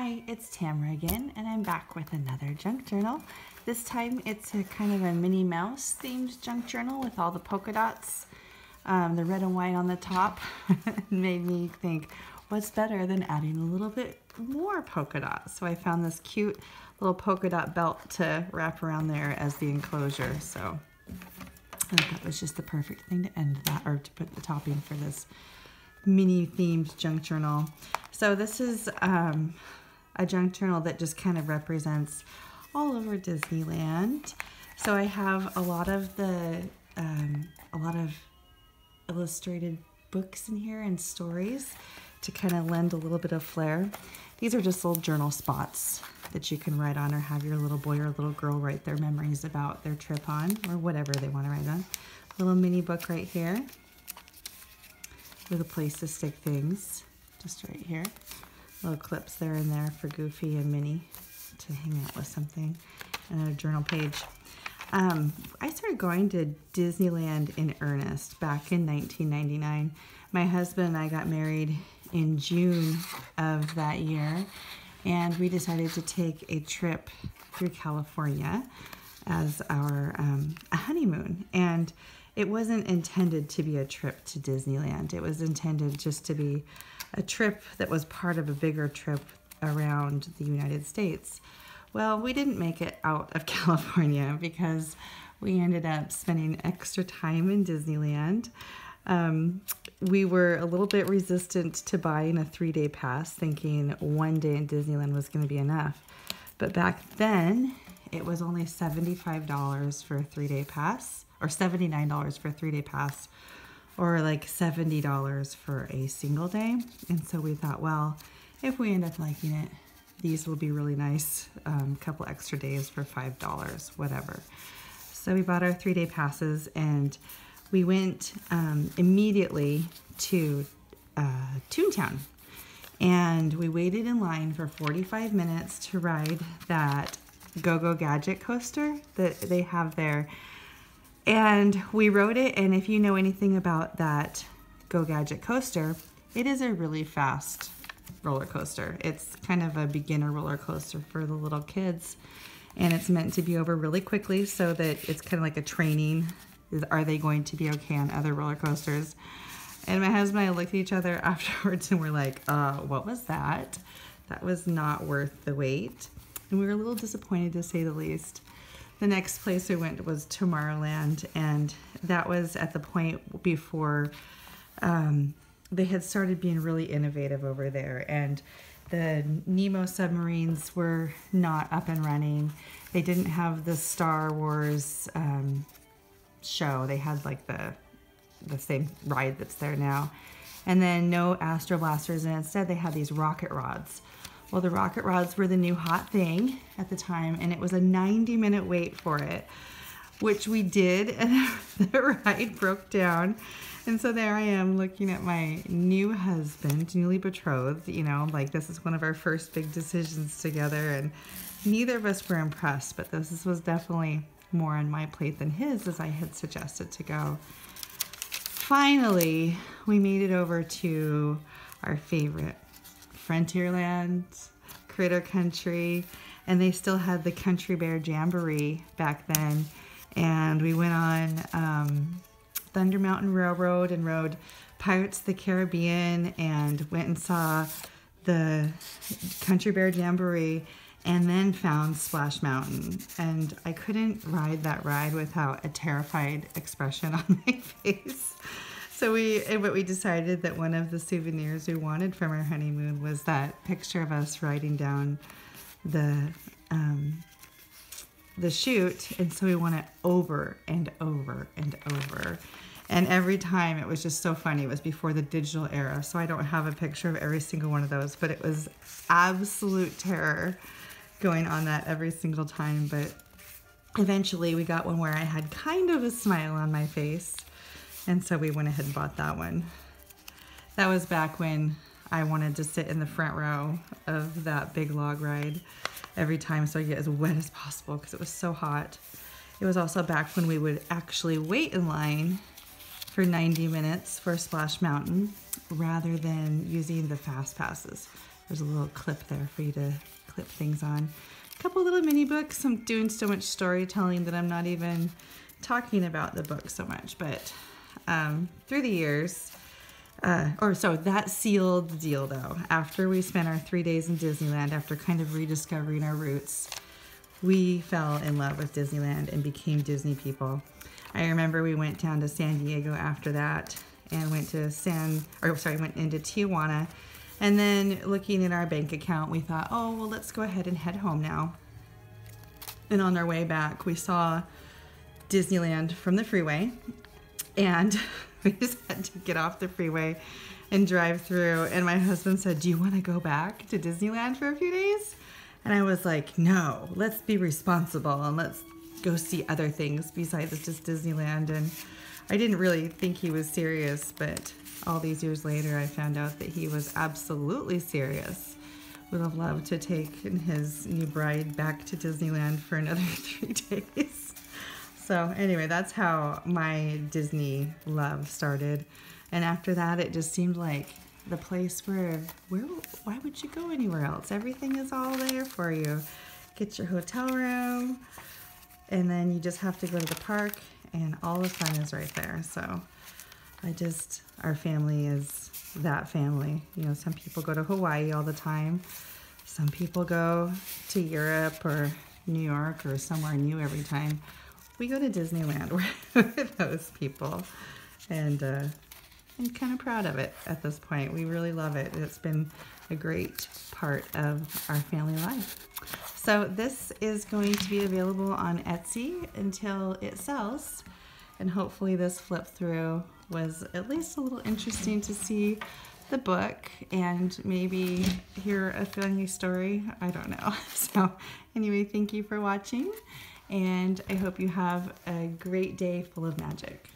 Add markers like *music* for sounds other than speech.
Hi, it's Tamara again, and I'm back with another junk journal. This time it's a kind of a Minnie Mouse themed junk journal with all the polka dots, um, the red and white on the top. *laughs* made me think, what's better than adding a little bit more polka dots? So I found this cute little polka dot belt to wrap around there as the enclosure. So that was just the perfect thing to end that, or to put the topping for this Minnie themed junk journal. So this is um, a junk journal that just kind of represents all over Disneyland. So I have a lot of the, um, a lot of illustrated books in here and stories to kind of lend a little bit of flair. These are just little journal spots that you can write on or have your little boy or little girl write their memories about their trip on or whatever they want to write on. Little mini book right here with a place to stick things, just right here. Little clips there and there for Goofy and Minnie to hang out with something, and a journal page. Um, I started going to Disneyland in earnest back in 1999. My husband and I got married in June of that year, and we decided to take a trip through California as our um, honeymoon. And it wasn't intended to be a trip to Disneyland. It was intended just to be a trip that was part of a bigger trip around the United States. Well, we didn't make it out of *laughs* California because we ended up spending extra time in Disneyland. Um, we were a little bit resistant to buying a three day pass, thinking one day in Disneyland was going to be enough. But back then, it was only $75 for a three day pass or $79 for a three day pass or like $70 for a single day. And so we thought, well, if we end up liking it, these will be really nice. A um, couple extra days for $5, whatever. So we bought our three day passes and we went um, immediately to uh, Toontown. And we waited in line for 45 minutes to ride that Go Go Gadget coaster that they have there. And we rode it, and if you know anything about that Go Gadget coaster, it is a really fast roller coaster. It's kind of a beginner roller coaster for the little kids, and it's meant to be over really quickly so that it's kind of like a training. Are they going to be okay on other roller coasters? And my husband and I looked at each other *laughs* afterwards and we're like, uh, what was that? That was not worth the wait. And we were a little disappointed to say the least. The next place we went was Tomorrowland, and that was at the point before um, they had started being really innovative over there. And the Nemo submarines were not up and running. They didn't have the Star Wars um, show. They had like the the same ride that's there now. And then no Astro Blasters, and instead they had these rocket rods. Well, the rocket rods were the new hot thing at the time, and it was a 90 minute wait for it, which we did, *laughs* and the ride broke down. And so there I am looking at my new husband, newly betrothed, you know, like this is one of our first big decisions together, and neither of us were impressed, but this was definitely more on my plate than his as I had suggested to go. Finally, we made it over to our favorite Frontierland, Critter Country, and they still had the Country Bear Jamboree back then. And we went on um, Thunder Mountain Railroad and rode Pirates of the Caribbean and went and saw the Country Bear Jamboree and then found Splash Mountain. And I couldn't ride that ride without a terrified expression *laughs* on my face. So we, but we decided that one of the souvenirs we wanted from our honeymoon was that picture of us riding down the um, the chute, and so we went it over and over and over. And every time it was just so funny. It was before the digital era, so I don't have a picture of every single one of those, but it was absolute terror going on that every single time. But eventually we got one where I had kind of a smile on my face and so we went ahead and bought that one. That was back when I wanted to sit in the front row of that big log ride every time so I get as wet as possible because it was so hot. It was also back when we would actually wait in line for 90 minutes for Splash Mountain rather than using the fast passes There's a little clip there for you to clip things on. A couple little mini books. I'm doing so much storytelling that I'm not even talking about the book so much, but um, through the years, uh, or so that sealed the deal though. After we spent our three days in Disneyland, after kind of rediscovering our roots, we fell in love with Disneyland and became Disney people. I remember we went down to San Diego after that and went to San, or sorry, went into Tijuana. And then looking at our bank account, we thought, oh, well, let's go ahead and head home now. And on our way back, we saw Disneyland from the freeway. And *laughs* we just had to get off the freeway and drive through. And my husband said, Do you want to go back to Disneyland for a few days? And I was like, No, let's be responsible and let's go see other things besides just Disneyland. And I didn't really think he was serious, but all these years later, I found out that he was absolutely serious. Would have loved to take his new bride back to Disneyland for another *laughs* three days. So anyway, that's how my Disney love started. And after that, it just seemed like the place where, where, why would you go anywhere else? Everything is all there for you. Get your hotel room, and then you just have to go to the park, and all the fun is right there. So I just, our family is that family. You know, some people go to Hawaii all the time. Some people go to Europe or New York or somewhere new every time we go to Disneyland *laughs* with those people. And uh, I'm kind of proud of it at this point. We really love it. It's been a great part of our family life. So this is going to be available on Etsy until it sells. And hopefully this flip through was at least a little interesting to see the book and maybe hear a funny story. I don't know. *laughs* So anyway, thank you for watching and I hope you have a great day full of magic.